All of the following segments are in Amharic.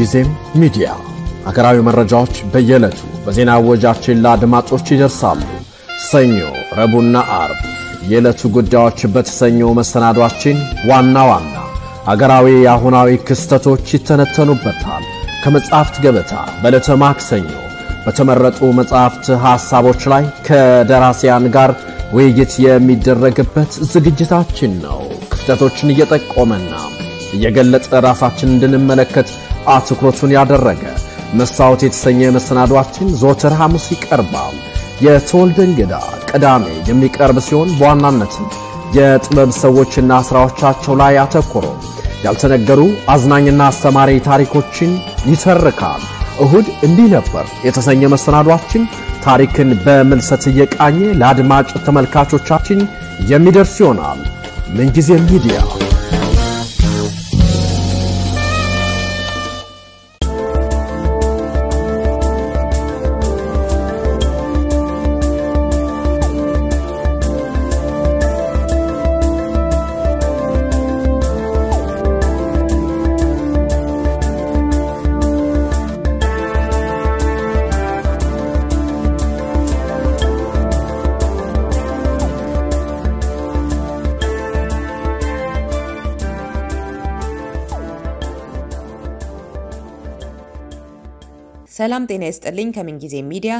ምንጊዜም ሚዲያ ሀገራዊ መረጃዎች በየዕለቱ በዜና ወጃችን ለአድማጮች ይደርሳሉ። ሰኞ፣ ረቡዕና አርብ የዕለቱ ጉዳዮች በተሰኘው መሰናዷችን ዋና ዋና አገራዊ የአሁናዊ ክስተቶች ይተነተኑበታል። ከመጽሐፍት ገበታ በዕለተ ማክሰኞ በተመረጡ መጽሐፍት ሐሳቦች ላይ ከደራሲያን ጋር ውይይት የሚደረግበት ዝግጅታችን ነው። ክፍተቶችን እየጠቆመና እየገለጠ ራሳችን እንድንመለከት አትኩሮቱን ያደረገ መስታወት የተሰኘ መሰናዷችን ዘወትር ሐሙስ ይቀርባል። የተወልደ እንግዳ ቅዳሜ የሚቀርብ ሲሆን በዋናነትም የጥበብ ሰዎችና ሥራዎቻቸው ላይ አተኩሮ ያልተነገሩ አዝናኝና አስተማሪ ታሪኮችን ይተርካል። እሁድ እንዲህ ነበር የተሰኘ መሰናዷችን ታሪክን በምልሰት እየቃኘ ለአድማጭ ተመልካቾቻችን የሚደርስ ይሆናል። ምንጊዜም ሚዲያ ሰላም ጤና ይስጥልኝ። ከምንጊዜ ሚዲያ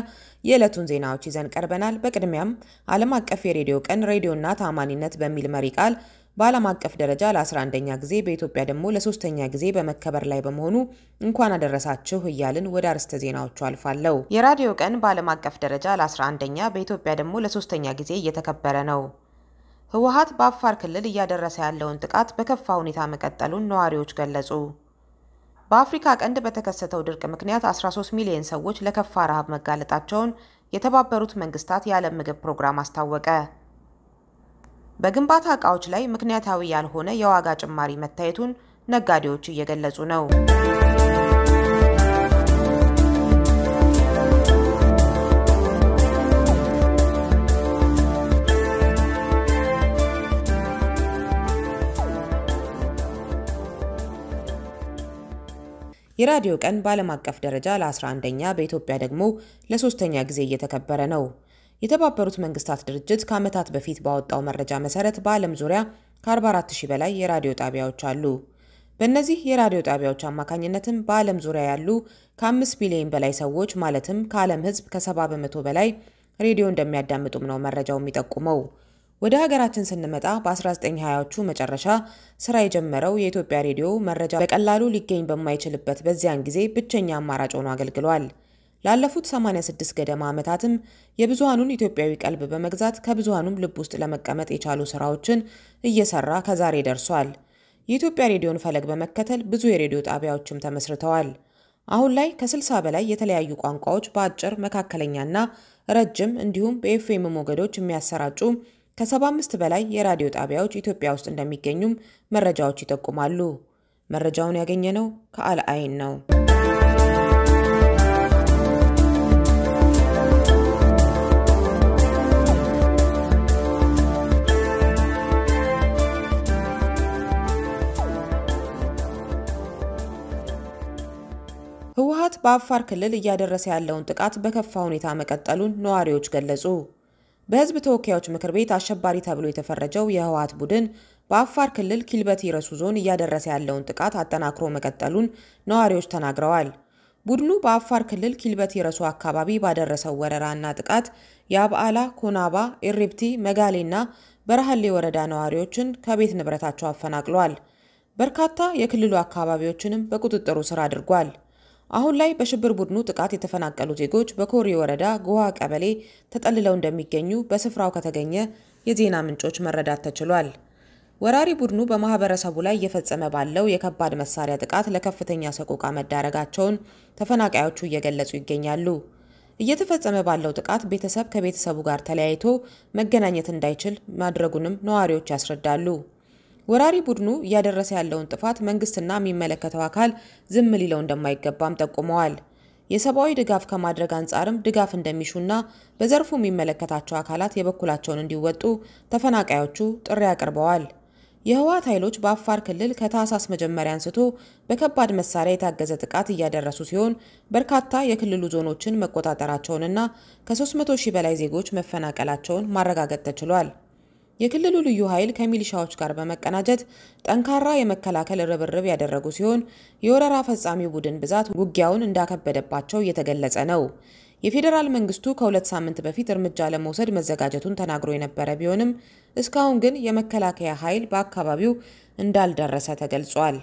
የዕለቱን ዜናዎች ይዘን ቀርበናል። በቅድሚያም ዓለም አቀፍ የሬዲዮ ቀን ሬዲዮና ታማኒነት በሚል መሪ ቃል በዓለም አቀፍ ደረጃ ለ11ኛ ጊዜ በኢትዮጵያ ደግሞ ለሶስተኛ ጊዜ በመከበር ላይ በመሆኑ እንኳን አደረሳችሁ እያልን ወደ አርዕስተ ዜናዎቹ አልፋለሁ። የራዲዮ ቀን በዓለም አቀፍ ደረጃ ለ11ኛ በኢትዮጵያ ደግሞ ለሶስተኛ ጊዜ እየተከበረ ነው። ህወሓት በአፋር ክልል እያደረሰ ያለውን ጥቃት በከፋ ሁኔታ መቀጠሉን ነዋሪዎች ገለጹ። በአፍሪካ ቀንድ በተከሰተው ድርቅ ምክንያት 13 ሚሊዮን ሰዎች ለከፋ ረሃብ መጋለጣቸውን የተባበሩት መንግስታት የዓለም ምግብ ፕሮግራም አስታወቀ። በግንባታ ዕቃዎች ላይ ምክንያታዊ ያልሆነ የዋጋ ጭማሪ መታየቱን ነጋዴዎች እየገለጹ ነው። የራዲዮ ቀን በዓለም አቀፍ ደረጃ ለ11ኛ በኢትዮጵያ ደግሞ ለሶስተኛ ጊዜ እየተከበረ ነው። የተባበሩት መንግስታት ድርጅት ከዓመታት በፊት ባወጣው መረጃ መሰረት በዓለም ዙሪያ ከ44000 በላይ የራዲዮ ጣቢያዎች አሉ። በእነዚህ የራዲዮ ጣቢያዎች አማካኝነትም በዓለም ዙሪያ ያሉ ከ5 ቢሊዮን በላይ ሰዎች ማለትም ከዓለም ሕዝብ ከ70 በመቶ በላይ ሬዲዮ እንደሚያዳምጡም ነው መረጃው የሚጠቁመው። ወደ ሀገራችን ስንመጣ በ1920ዎቹ መጨረሻ ስራ የጀመረው የኢትዮጵያ ሬዲዮ መረጃ በቀላሉ ሊገኝ በማይችልበት በዚያን ጊዜ ብቸኛ አማራጭ ሆኖ አገልግሏል። ላለፉት 86 ገደማ ዓመታትም የብዙሃኑን ኢትዮጵያዊ ቀልብ በመግዛት ከብዙሃኑም ልብ ውስጥ ለመቀመጥ የቻሉ ስራዎችን እየሰራ ከዛሬ ደርሷል። የኢትዮጵያ ሬዲዮን ፈለግ በመከተል ብዙ የሬዲዮ ጣቢያዎችም ተመስርተዋል። አሁን ላይ ከ60 በላይ የተለያዩ ቋንቋዎች በአጭር መካከለኛና ረጅም እንዲሁም በኤፍኤም ሞገዶች የሚያሰራጩ ከ75 በላይ የራዲዮ ጣቢያዎች ኢትዮጵያ ውስጥ እንደሚገኙም መረጃዎች ይጠቁማሉ። መረጃውን ያገኘነው ከአልአይን ነው። ህወሓት በአፋር ክልል እያደረሰ ያለውን ጥቃት በከፋ ሁኔታ መቀጠሉን ነዋሪዎች ገለጹ። በህዝብ ተወካዮች ምክር ቤት አሸባሪ ተብሎ የተፈረጀው የህወሓት ቡድን በአፋር ክልል ኪልበቲ ረሱ ዞን እያደረሰ ያለውን ጥቃት አጠናክሮ መቀጠሉን ነዋሪዎች ተናግረዋል። ቡድኑ በአፋር ክልል ኪልበቲ ረሱ አካባቢ ባደረሰው ወረራና ጥቃት የአብዓላ፣ ኮናባ፣ ኢሬፕቲ፣ መጋሌና በረሃሌ ወረዳ ነዋሪዎችን ከቤት ንብረታቸው አፈናቅሏል። በርካታ የክልሉ አካባቢዎችንም በቁጥጥሩ ስር አድርጓል። አሁን ላይ በሽብር ቡድኑ ጥቃት የተፈናቀሉ ዜጎች በኮሬ ወረዳ ጎሃ ቀበሌ ተጠልለው እንደሚገኙ በስፍራው ከተገኘ የዜና ምንጮች መረዳት ተችሏል። ወራሪ ቡድኑ በማህበረሰቡ ላይ እየፈጸመ ባለው የከባድ መሳሪያ ጥቃት ለከፍተኛ ሰቆቃ መዳረጋቸውን ተፈናቃዮቹ እየገለጹ ይገኛሉ። እየተፈጸመ ባለው ጥቃት ቤተሰብ ከቤተሰቡ ጋር ተለያይቶ መገናኘት እንዳይችል ማድረጉንም ነዋሪዎች ያስረዳሉ። ወራሪ ቡድኑ እያደረሰ ያለውን ጥፋት መንግስትና የሚመለከተው አካል ዝም ሊለው እንደማይገባም ጠቁመዋል። የሰብአዊ ድጋፍ ከማድረግ አንጻርም ድጋፍ እንደሚሹና በዘርፉ የሚመለከታቸው አካላት የበኩላቸውን እንዲወጡ ተፈናቃዮቹ ጥሪ አቅርበዋል። የህወሓት ኃይሎች በአፋር ክልል ከታህሳስ መጀመሪያ አንስቶ በከባድ መሳሪያ የታገዘ ጥቃት እያደረሱ ሲሆን በርካታ የክልሉ ዞኖችን መቆጣጠራቸውንና ከ300 ሺህ በላይ ዜጎች መፈናቀላቸውን ማረጋገጥ ተችሏል። የክልሉ ልዩ ኃይል ከሚሊሻዎች ጋር በመቀናጀት ጠንካራ የመከላከል ርብርብ ያደረጉ ሲሆን የወረራ ፈጻሚው ቡድን ብዛት ውጊያውን እንዳከበደባቸው እየተገለጸ ነው። የፌዴራል መንግስቱ ከሁለት ሳምንት በፊት እርምጃ ለመውሰድ መዘጋጀቱን ተናግሮ የነበረ ቢሆንም እስካሁን ግን የመከላከያ ኃይል በአካባቢው እንዳልደረሰ ተገልጿል።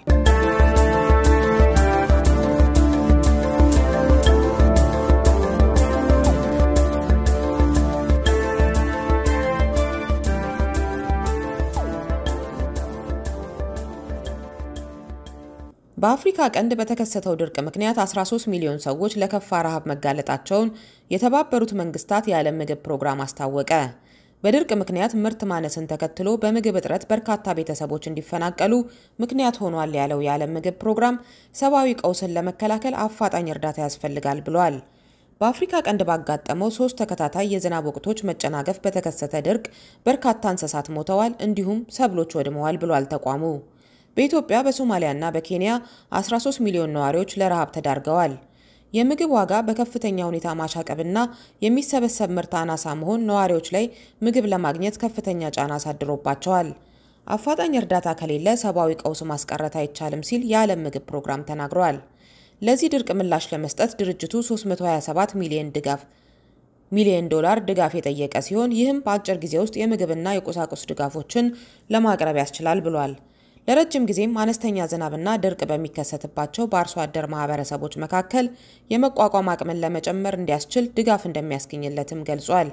በአፍሪካ ቀንድ በተከሰተው ድርቅ ምክንያት 13 ሚሊዮን ሰዎች ለከፋ ረሃብ መጋለጣቸውን የተባበሩት መንግስታት የዓለም ምግብ ፕሮግራም አስታወቀ። በድርቅ ምክንያት ምርት ማነስን ተከትሎ በምግብ እጥረት በርካታ ቤተሰቦች እንዲፈናቀሉ ምክንያት ሆኗል ያለው የዓለም ምግብ ፕሮግራም ሰብአዊ ቀውስን ለመከላከል አፋጣኝ እርዳታ ያስፈልጋል ብሏል። በአፍሪካ ቀንድ ባጋጠመው ሶስት ተከታታይ የዝናብ ወቅቶች መጨናገፍ በተከሰተ ድርቅ በርካታ እንስሳት ሞተዋል፣ እንዲሁም ሰብሎች ወድመዋል ብሏል ተቋሙ። በኢትዮጵያ በሶማሊያና በኬንያ 13 ሚሊዮን ነዋሪዎች ለረሃብ ተዳርገዋል። የምግብ ዋጋ በከፍተኛ ሁኔታ ማሻቀብና የሚሰበሰብ ምርት አናሳ መሆን ነዋሪዎች ላይ ምግብ ለማግኘት ከፍተኛ ጫና አሳድሮባቸዋል። አፋጣኝ እርዳታ ከሌለ ሰብአዊ ቀውስ ማስቀረት አይቻልም ሲል የዓለም ምግብ ፕሮግራም ተናግሯል። ለዚህ ድርቅ ምላሽ ለመስጠት ድርጅቱ 327 ሚሊዮን ድጋፍ ሚሊዮን ዶላር ድጋፍ የጠየቀ ሲሆን ይህም በአጭር ጊዜ ውስጥ የምግብና የቁሳቁስ ድጋፎችን ለማቅረብ ያስችላል ብሏል። ለረጅም ጊዜም አነስተኛ ዝናብና ድርቅ በሚከሰትባቸው በአርሶ አደር ማህበረሰቦች መካከል የመቋቋም አቅምን ለመጨመር እንዲያስችል ድጋፍ እንደሚያስገኝለትም ገልጿል።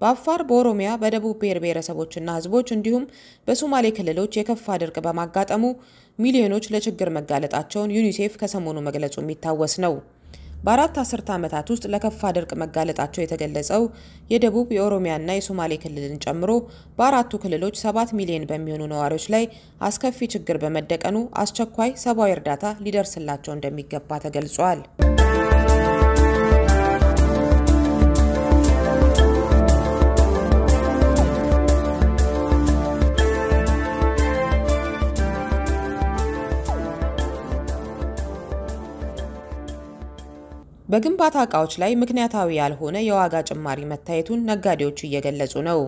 በአፋር፣ በኦሮሚያ፣ በደቡብ ብሔር ብሔረሰቦችና ሕዝቦች እንዲሁም በሶማሌ ክልሎች የከፋ ድርቅ በማጋጠሙ ሚሊዮኖች ለችግር መጋለጣቸውን ዩኒሴፍ ከሰሞኑ መግለጹ የሚታወስ ነው። በአራት አስርተ ዓመታት ውስጥ ለከፋ ድርቅ መጋለጣቸው የተገለጸው የደቡብ የኦሮሚያና የሶማሌ ክልልን ጨምሮ በአራቱ ክልሎች ሰባት ሚሊዮን በሚሆኑ ነዋሪዎች ላይ አስከፊ ችግር በመደቀኑ አስቸኳይ ሰብአዊ እርዳታ ሊደርስላቸው እንደሚገባ ተገልጿል። በግንባታ ዕቃዎች ላይ ምክንያታዊ ያልሆነ የዋጋ ጭማሪ መታየቱን ነጋዴዎቹ እየገለጹ ነው።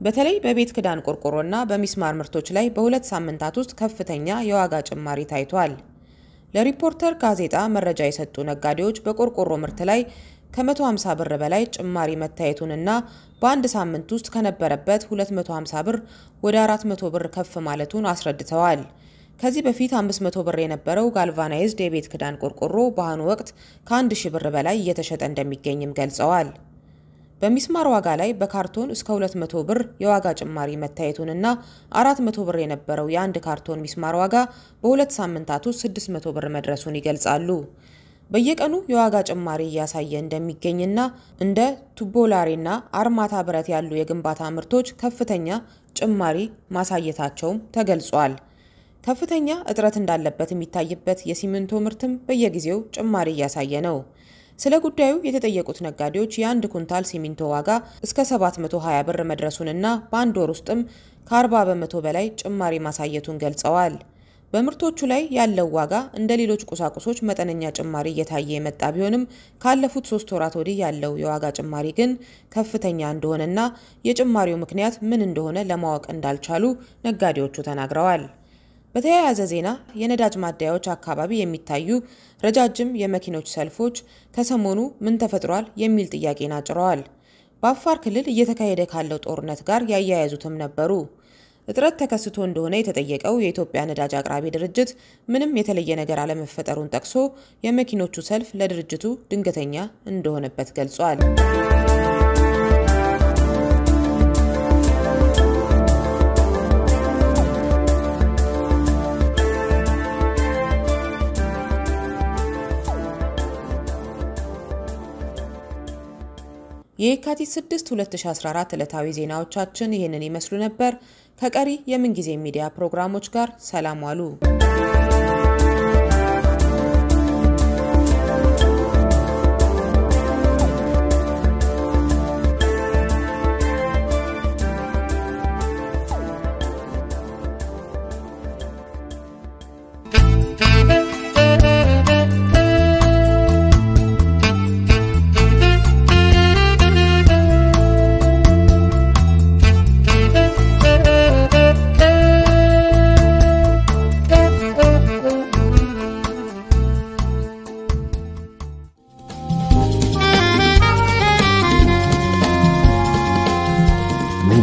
በተለይ በቤት ክዳን ቆርቆሮና በሚስማር ምርቶች ላይ በሁለት ሳምንታት ውስጥ ከፍተኛ የዋጋ ጭማሪ ታይቷል። ለሪፖርተር ጋዜጣ መረጃ የሰጡ ነጋዴዎች በቆርቆሮ ምርት ላይ ከ150 ብር በላይ ጭማሪ መታየቱንና በአንድ ሳምንት ውስጥ ከነበረበት 250 ብር ወደ 400 ብር ከፍ ማለቱን አስረድተዋል። ከዚህ በፊት 500 ብር የነበረው galvanized የቤት ክዳን ቆርቆሮ በአሁኑ ወቅት ከ1000 ብር በላይ እየተሸጠ እንደሚገኝም ገልጸዋል። በሚስማር ዋጋ ላይ በካርቶን እስከ 200 ብር የዋጋ ጭማሪ መታየቱንና 400 ብር የነበረው የአንድ ካርቶን ሚስማር ዋጋ በሁለት ሳምንታት ውስጥ 600 ብር መድረሱን ይገልጻሉ። በየቀኑ የዋጋ ጭማሪ እያሳየ እንደሚገኝና እንደ ቱቦላሬና አርማታ ብረት ያሉ የግንባታ ምርቶች ከፍተኛ ጭማሪ ማሳየታቸውም ተገልጿል። ከፍተኛ እጥረት እንዳለበት የሚታይበት የሲሚንቶ ምርትም በየጊዜው ጭማሪ እያሳየ ነው። ስለ ጉዳዩ የተጠየቁት ነጋዴዎች የአንድ ኩንታል ሲሚንቶ ዋጋ እስከ 720 ብር መድረሱንና በአንድ ወር ውስጥም ከ40 በመቶ በላይ ጭማሪ ማሳየቱን ገልጸዋል። በምርቶቹ ላይ ያለው ዋጋ እንደ ሌሎች ቁሳቁሶች መጠነኛ ጭማሪ እየታየ የመጣ ቢሆንም ካለፉት ሶስት ወራት ወዲህ ያለው የዋጋ ጭማሪ ግን ከፍተኛ እንደሆነና የጭማሪው ምክንያት ምን እንደሆነ ለማወቅ እንዳልቻሉ ነጋዴዎቹ ተናግረዋል። በተያያዘ ዜና የነዳጅ ማደያዎች አካባቢ የሚታዩ ረጃጅም የመኪኖች ሰልፎች ከሰሞኑ ምን ተፈጥሯል የሚል ጥያቄን አጭረዋል። በአፋር ክልል እየተካሄደ ካለው ጦርነት ጋር ያያያዙትም ነበሩ። እጥረት ተከስቶ እንደሆነ የተጠየቀው የኢትዮጵያ ነዳጅ አቅራቢ ድርጅት ምንም የተለየ ነገር አለመፈጠሩን ጠቅሶ የመኪኖቹ ሰልፍ ለድርጅቱ ድንገተኛ እንደሆነበት ገልጿል። የካቲት 6 2014 ዕለታዊ ዜናዎቻችን ይህንን ይመስሉ ነበር። ከቀሪ የምንጊዜ ሚዲያ ፕሮግራሞች ጋር ሰላም ዋሉ።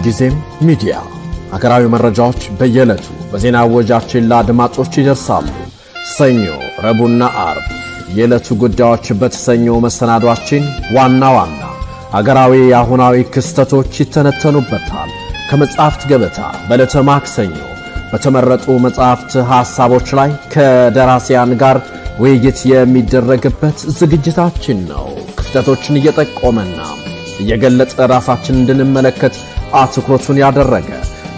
ምንጊዜም ሚዲያ ሀገራዊ መረጃዎች በየዕለቱ በዜና ወጃችን ለአድማጮች ይደርሳሉ። ሰኞ፣ ረቡዕና አርብ የዕለቱ ጉዳዮች በተሰኘው መሰናዷችን ዋና ዋና ሀገራዊ አሁናዊ ክስተቶች ይተነተኑበታል። ከመጽሐፍት ገበታ በዕለተ ማክሰኞ በተመረጡ መጽሐፍት ሐሳቦች ላይ ከደራሲያን ጋር ውይይት የሚደረግበት ዝግጅታችን ነው። ክፍተቶችን እየጠቆመና እየገለጠ ራሳችን እንድንመለከት አትኩሮቱን ያደረገ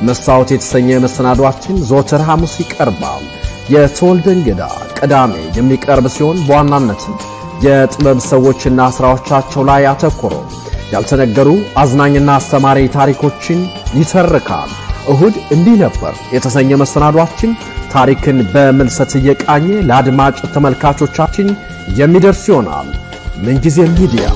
መስታወት የተሰኘ መሰናዷችን ዘወትር ሐሙስ ይቀርባል። የተወልደ እንግዳ ቅዳሜ የሚቀርብ ሲሆን በዋናነትም የጥበብ ሰዎችና ሥራዎቻቸው ላይ አተኩሮ ያልተነገሩ አዝናኝና አስተማሪ ታሪኮችን ይተርካል። እሁድ እንዲህ ነበር የተሰኘ መሰናዷችን ታሪክን በምልሰት እየቃኘ ለአድማጭ ተመልካቾቻችን የሚደርስ ይሆናል። ምንጊዜም ሚዲያ